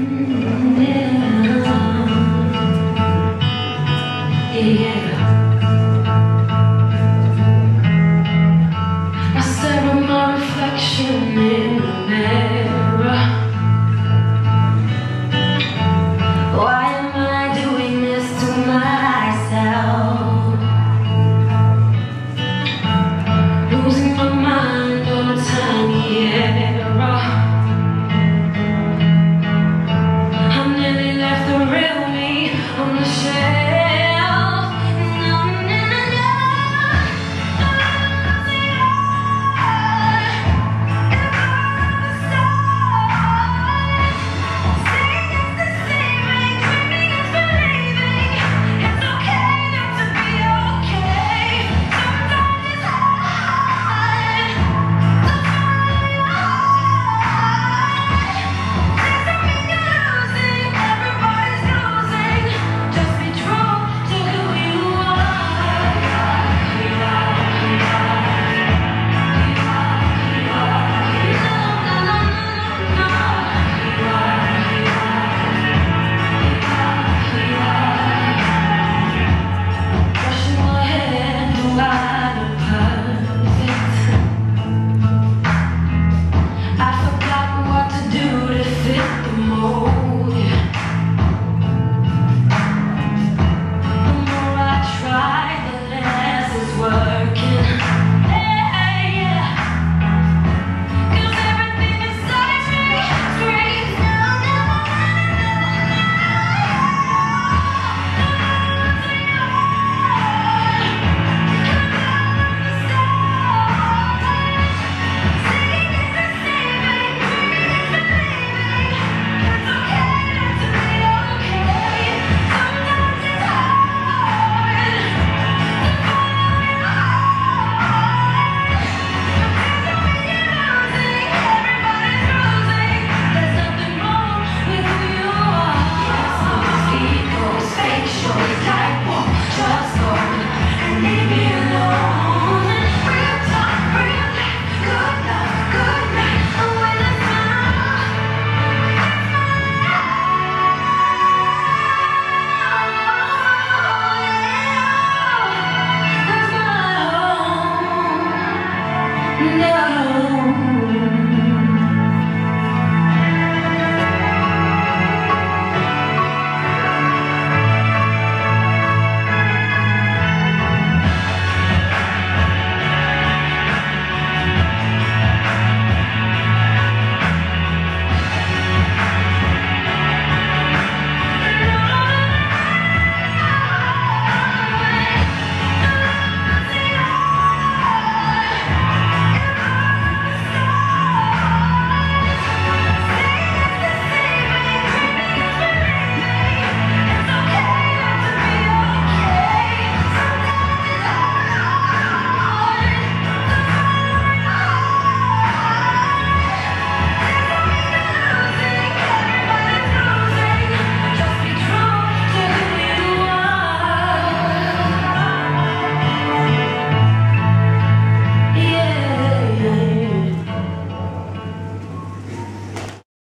Música